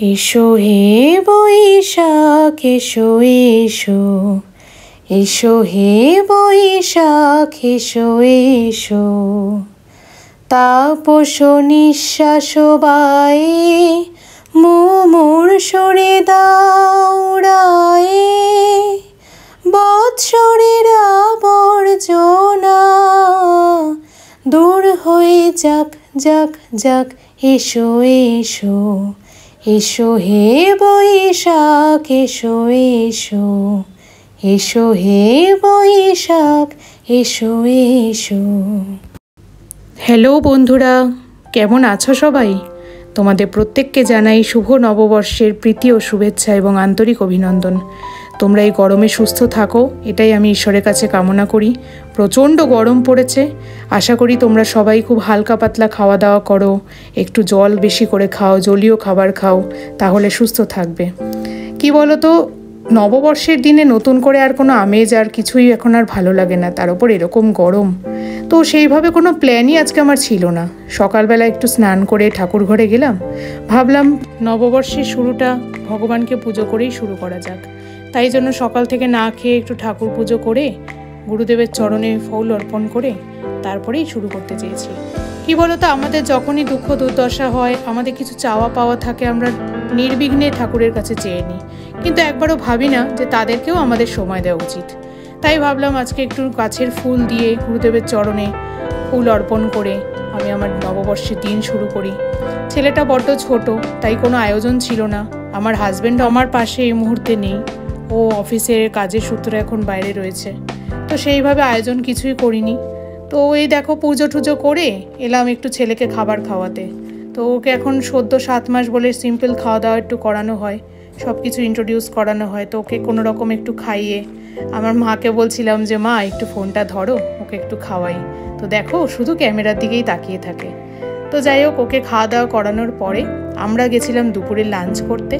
এসো হে বৈশাখ, এসো এসো। এসো হে বৈশাখ, এসো এসো। তাপস নিঃশ্বাস বায়ে মুমুর সরে দাউড়ায়ে বৎসরের আবর্জনা, দূর হয়ে যাক যাক যাক, এসো এসো। এসো হে বৈশাখ, এসো এসো। এসো হে বৈশাখ, এসো এসো। হ্যালো বন্ধুরা, কেমন আছো সবাই? তোমাদের প্রত্যেককে জানাই শুভ নববর্ষের প্রীতি ও শুভেচ্ছা এবং আন্তরিক অভিনন্দন। তোমরা এই গরমে সুস্থ থাকো, এটাই আমি ঈশ্বরের কাছে কামনা করি। প্রচণ্ড গরম পড়েছে। আশা করি তোমরা সবাই খুব হালকা পাতলা খাওয়া দাওয়া করো, একটু জল বেশি করে খাও, জলীয় খাবার খাও, তাহলে সুস্থ থাকবে। কি বলো তো নববর্ষের দিনে নতুন করে আর কোনো আমেজ আর কিছুই এখন আর ভালো লাগে না, তার উপর এরকম গরম। তো সেইভাবে কোনো প্ল্যানই আজকে আমার ছিল না। সকালবেলা একটু স্নান করে ঠাকুর ঘরে গেলাম, ভাবলাম নববর্ষের শুরুটা ভগবানকে পুজো করেই শুরু করা যাক। তাই জন্য সকাল থেকে না খেয়ে একটু ঠাকুর পুজো করে, গুরুদেবের চরণে ফুল অর্পণ করে তারপরেই শুরু করতে চেয়েছি। কি বলতো, আমাদের যখনই দুঃখ দুর্দশা হয়, আমাদের কিছু চাওয়া পাওয়া থাকে আমরা নির্বিঘ্নে ঠাকুরের কাছে চেয়ে নিই। কিন্তু একবারও ভাবি না যে তাদেরকেও আমাদের সময় দেওয়া উচিত। তাই ভাবলাম আজকে একটু গাছের ফুল দিয়ে গুরুদেবের চরণে ফুল অর্পণ করে আমি আমার নববর্ষের দিন শুরু করি। ছেলেটা বড্ড ছোট, তাই কোনো আয়োজন ছিল না। আমার হাজব্যান্ড আমার পাশে এই মুহূর্তে নেই। ও অফিসের কাজের সূত্রে এখন বাইরে রয়েছে। তো সেইভাবে আয়োজন কিছুই করিনি। তো এই দেখো পুজো টুজো করে এলাম একটু ছেলেকে খাবার খাওয়াতে। তো ওকে এখন সদ্য সাত মাস বলে সিম্পল খাওয়া দাওয়া একটু করানো হয় সব কিছু ইন্ট্রোডিউস করানো হয়। তো ওকে কোনো রকম একটু খাইয়ে আমার মাকে বলছিলাম যে, মা, একটু ফোনটা ধরো, ওকে একটু খাওয়াই। তো দেখো, শুধু ক্যামেরার দিকেই তাকিয়ে থাকে। তো যাই হোক, ওকে খাওয়া দাওয়া করানোর পরে আমরা গেছিলাম দুপুরে লাঞ্চ করতে।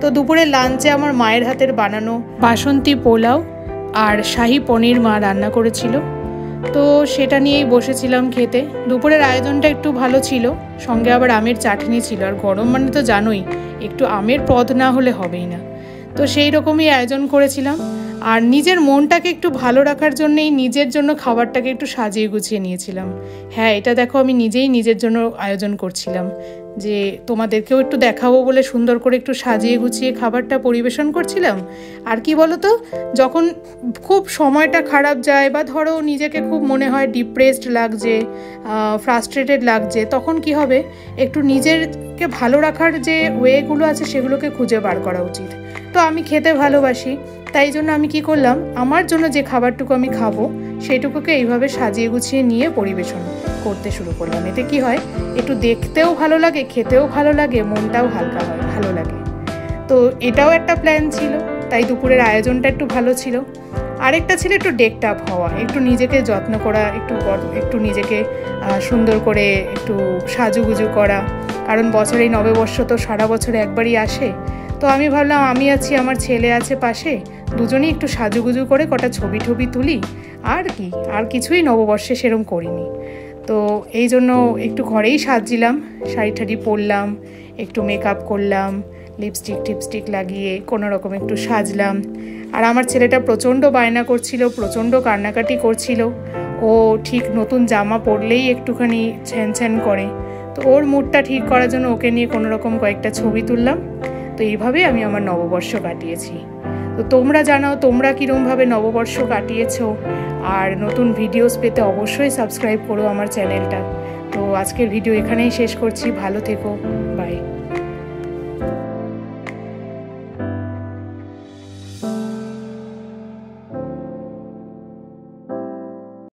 তো দুপুরের লাঞ্চে আমার মায়ের হাতের বানানো বাসন্তী পোলাও আর শাহি পনির মা রান্না করেছিল। তো সেটা নিয়েই বসেছিলাম খেতে। দুপুরের আয়োজনটা একটু ভালো ছিল, সঙ্গে আবার আমের চাটনি ছিল। আর গরম মানে তো জানোই, একটু আমের পদ না হলে হবেই না। তো সেই রকমই আয়োজন করেছিলাম। আর নিজের মনটাকে একটু ভালো রাখার জন্যেই নিজের জন্য খাবারটাকে একটু সাজিয়ে গুছিয়ে নিয়েছিলাম। হ্যাঁ এটা দেখো আমি নিজেই নিজের জন্য আয়োজন করছিলাম। যে তোমাদেরকেও একটু দেখাবো বলে সুন্দর করে একটু সাজিয়ে গুছিয়ে খাবারটা পরিবেশন করছিলাম। আর কি বলো তো যখন খুব সময়টা খারাপ যায় বা ধরো নিজেকে খুব মনে হয় ডিপ্রেসড লাগছে ফ্রাস্ট্রেটেড লাগছে, তখন কি হবে? একটু নিজেরকে ভালো রাখার যে ওয়েগুলো আছে সেগুলোকে খুঁজে বার করা উচিত। তো আমি খেতে ভালোবাসি, তাই জন্য আমি কি করলাম, আমার জন্য যে খাবারটুকু আমি খাব সেইটুকুকে এইভাবে সাজিয়ে গুছিয়ে নিয়ে পরিবেশন করতে শুরু করলাম। এতে কি হয়? একটু দেখতেও ভালো লাগে, খেতেও ভালো লাগে, মনটাও হালকা হয়, ভালো লাগে। তো এটাও একটা প্ল্যান ছিল, তাই দুপুরের আয়োজনটা একটু ভালো ছিল। আরেকটা ছিল একটু ডেকটাপ হওয়া, একটু নিজেকে যত্ন করা, একটু একটু নিজেকে সুন্দর করে একটু সাজুগুজু করা। কারণ বছরেই নববর্ষ তো সারা বছরে একবারই আসে। তো আমি ভাবলাম, আমি আছি, আমার ছেলে আছে পাশে, দুজনেই একটু সাজুগুজু করে কটা ছবি টবি তুলি। আর কি, আর কিছুই নববর্ষে সেরম করিনি। তো এই জন্য একটু ঘরেই সাজছিলাম, শাড়ি ঠাড়ি পরলাম, একটু মেকআপ করলাম লিপস্টিক টিপস্টিক লাগিয়ে কোনো রকম একটু সাজলাম। আর আমার ছেলেটা প্রচণ্ড বায়না করছিল, প্রচণ্ড কান্নাকাটি করছিল। ও ঠিক নতুন জামা পরলেই একটুখানি ছ্যান ছ্যান করে। তো ওর মুডটা ঠিক করার জন্য ওকে নিয়ে কোনো রকম কয়েকটা ছবি তুললাম। তো এইভাবে আমি আমার নববর্ষ কাটিয়েছি। তো তোমরা জানাও তোমরা কীরমভাবে নববর্ষ কাটিয়েছ। আর নতুন ভিডিওস পেতে অবশ্যই সাবস্ক্রাইব করো আমার চ্যানেলটা তো আজকের ভিডিও এখানেই শেষ করছি। ভালো থেকো। বাই